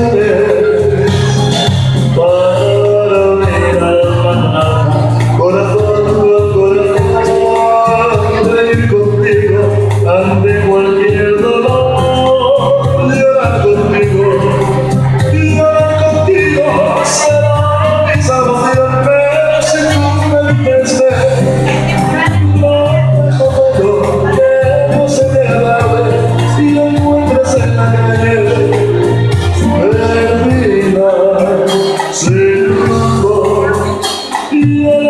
Sunday. Yeah.